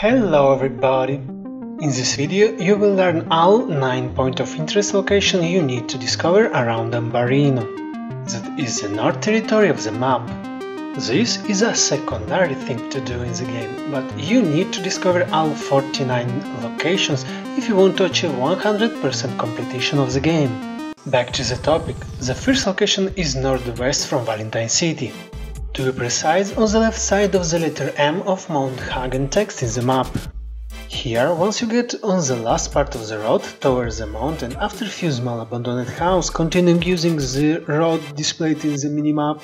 Hello everybody! In this video you will learn all 9 point of interest location you need to discover around Ambarino. That is the north territory of the map. This is a secondary thing to do in the game, but you need to discover all 49 locations if you want to achieve 100% completion of the game. Back to the topic, the first location is northwest from Valentine City. To be precise, on the left side of the letter M of Mount Hagen text in the map. Here, once you get on the last part of the road towards the mountain, after few small abandoned houses, continuing using the road displayed in the minimap,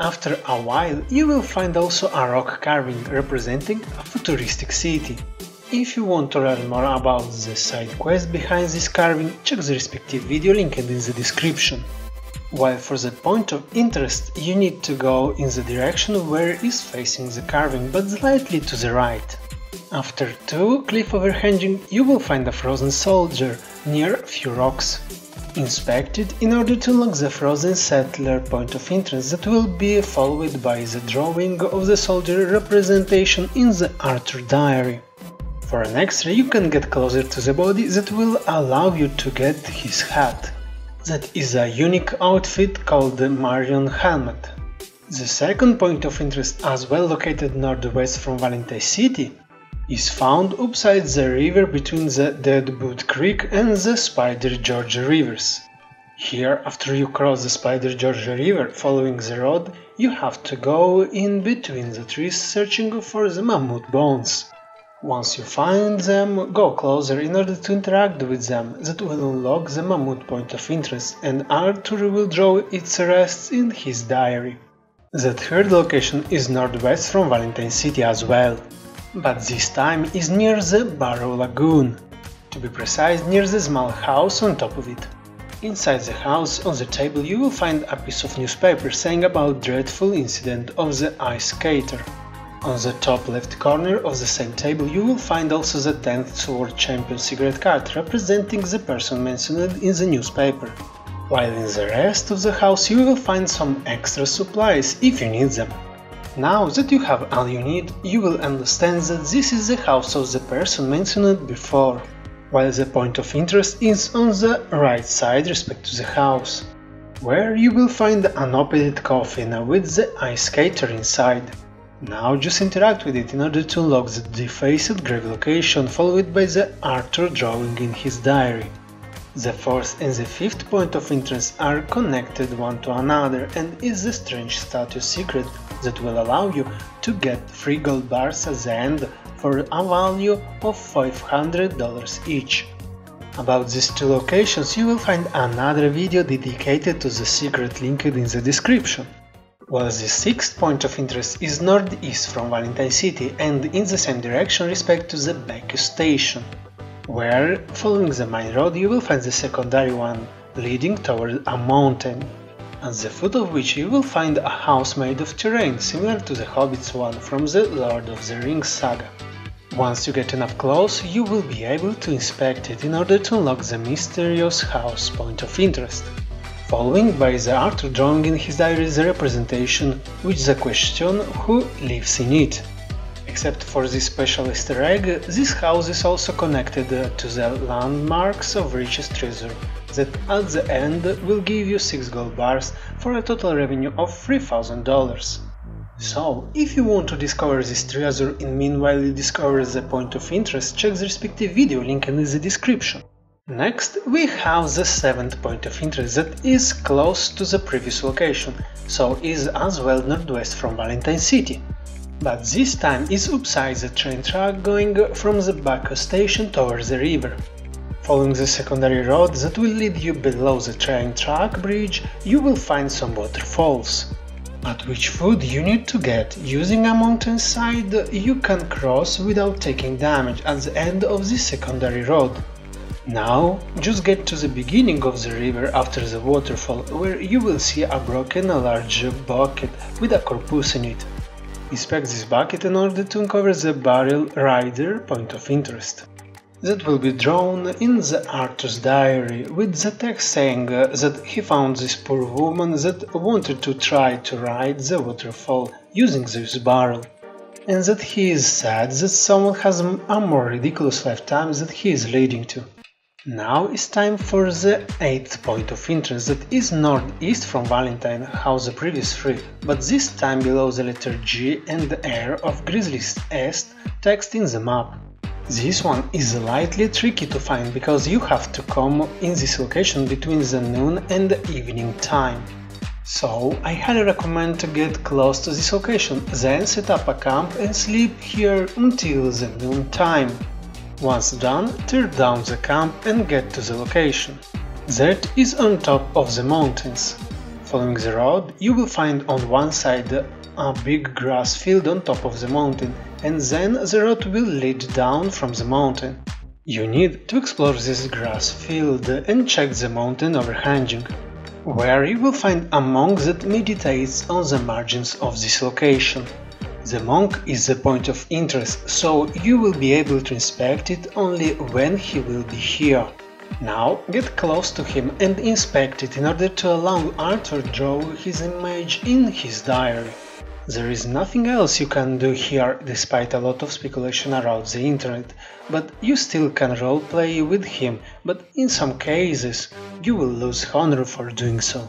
after a while you will find also a rock carving representing a futuristic city. If you want to learn more about the side quest behind this carving, check the respective video linked in the description. While for the point of interest you need to go in the direction where is facing the carving but slightly to the right. After two cliff overhanging you will find a frozen soldier near few rocks. Inspect it in order to unlock the frozen settler point of interest that will be followed by the drawing of the soldier representation in the Arthur diary. For an extra you can get closer to the body that will allow you to get his hat. That is a unique outfit called the Marion helmet. The second point of interest, as well located northwest from Valentine City, is found upside the river between the Deadwood Creek and the Spider Gorge rivers. Here, after you cross the Spider Gorge River following the road, you have to go in between the trees searching for the mammoth bones. Once you find them, go closer in order to interact with them, that will unlock the mammoth point of interest, and Arthur will draw its rests in his diary. The third location is northwest from Valentine City as well, but this time is near the Barrow Lagoon, to be precise near the small house on top of it. Inside the house, on the table, you will find a piece of newspaper saying about dreadful incident of the ice skater. On the top left corner of the same table you will find also the 10th World Champion cigarette card representing the person mentioned in the newspaper. While in the rest of the house you will find some extra supplies if you need them. Now that you have all you need, you will understand that this is the house of the person mentioned before, while the point of interest is on the right side respect to the house, where you will find an opened coffin with the ice skater inside. Now just interact with it in order to unlock the defaced grave location followed by the Arthur drawing in his diary. The fourth and the fifth point of interest are connected one to another and is the strange statue secret that will allow you to get 3 gold bars at the end for a value of $500 each. About these two locations you will find another video dedicated to the secret linked in the description while the sixth point of interest is northeast from Valentine City and in the same direction respect to the Bacchus station, where, following the main road, you will find the secondary one leading toward a mountain, at the foot of which you will find a house made of terrain similar to the Hobbit's one from the Lord of the Rings saga. Once you get enough close, you will be able to inspect it in order to unlock the mysterious house point of interest following by the Arthur drawing in his diary the representation with the question who lives in it. Except for this special easter egg, this house is also connected to the landmarks of richest treasure that at the end will give you 6 gold bars for a total revenue of $3000. So, if you want to discover this treasure and meanwhile you discover the point of interest, check the respective video link in the description. Next, we have the seventh point of interest that is close to the previous location, so is as well northwest from Valentine City. But this time is upside the train track going from the Bacchus station towards the river. Following the secondary road that will lead you below the train track bridge, you will find some waterfalls. At which food you need to get using a mountain side you can cross without taking damage at the end of the secondary road. Now, just get to the beginning of the river after the waterfall, where you will see a broken large bucket with a corpus in it. Inspect this bucket in order to uncover the barrel rider point of interest. That will be drawn in the Arthur's diary, with the text saying uh, that he found this poor woman that wanted to try to ride the waterfall using this barrel and that he is sad that someone has a more ridiculous lifetime that he is leading to. Now it's time for the 8th point of interest that is northeast from Valentine, house the previous three, but this time below the letter G and the R of Grizzlies East text in the map. This one is slightly tricky to find because you have to come in this location between the noon and the evening time. So I highly recommend to get close to this location, then set up a camp and sleep here until the noon time. Once done, tear down the camp and get to the location. That is on top of the mountains. Following the road, you will find on one side a big grass field on top of the mountain, and then the road will lead down from the mountain. You need to explore this grass field and check the mountain overhanging, where you will find a monk that meditates on the margins of this location. The monk is the point of interest, so you will be able to inspect it only when he will be here. Now get close to him and inspect it in order to allow Arthur draw his image in his diary. There is nothing else you can do here despite a lot of speculation around the internet, but you still can roleplay with him, but in some cases you will lose honor for doing so.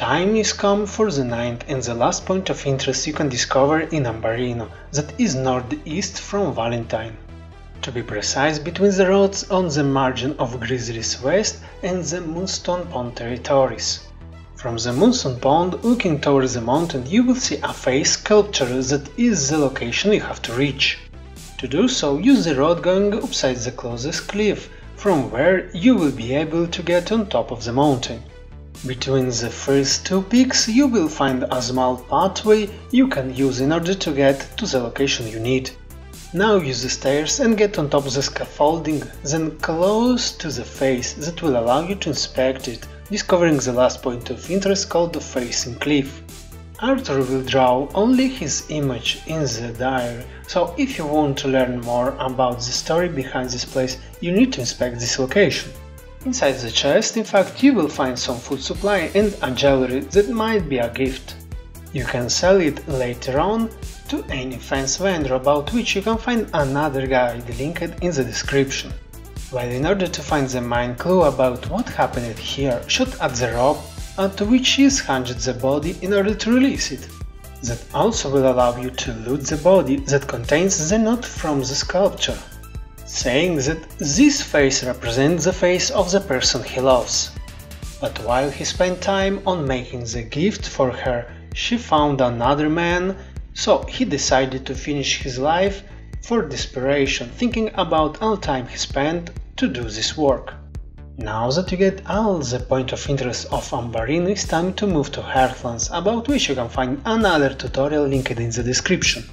Time is come for the ninth and the last point of interest you can discover in Ambarino, that is northeast from Valentine. To be precise, between the roads on the margin of Grizzlies West and the Moonstone Pond territories. From the Moonstone Pond, looking towards the mountain, you will see a face sculpture that is the location you have to reach. To do so, use the road going upside the closest cliff, from where you will be able to get on top of the mountain. Between the first two peaks you will find a small pathway you can use in order to get to the location you need. Now use the stairs and get on top of the scaffolding, then close to the face that will allow you to inspect it, discovering the last point of interest called the face in cliff. Arthur will draw only his image in the diary, so if you want to learn more about the story behind this place, you need to inspect this location. Inside the chest, in fact, you will find some food supply and a jewelry that might be a gift. You can sell it later on to any fence vendor about which you can find another guide linked in the description. While in order to find the main clue about what happened here, shoot at the rope at which is hanged the body in order to release it. That also will allow you to loot the body that contains the note from the sculpture saying that this face represents the face of the person he loves. But while he spent time on making the gift for her, she found another man, so he decided to finish his life for desperation, thinking about all time he spent to do this work. Now that you get all the point of interest of Ambarino, it's time to move to Heartlands, about which you can find another tutorial linked in the description.